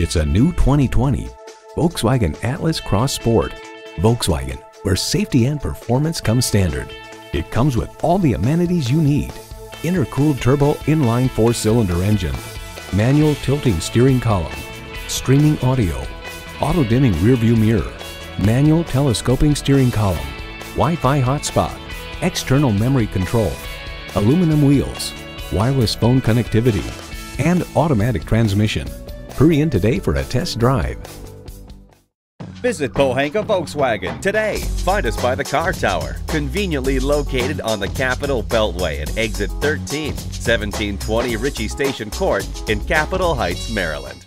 It's a new 2020 Volkswagen Atlas Cross Sport. Volkswagen, where safety and performance come standard. It comes with all the amenities you need. Intercooled turbo inline four-cylinder engine, manual tilting steering column, streaming audio, auto-dimming rearview mirror, manual telescoping steering column, Wi-Fi hotspot, external memory control, aluminum wheels, wireless phone connectivity, and automatic transmission. Hurry in today for a test drive. Visit Pohanka Volkswagen today. Find us by the car tower, conveniently located on the Capitol Beltway at exit 13, 1720 Ritchie Station Court in Capitol Heights, Maryland.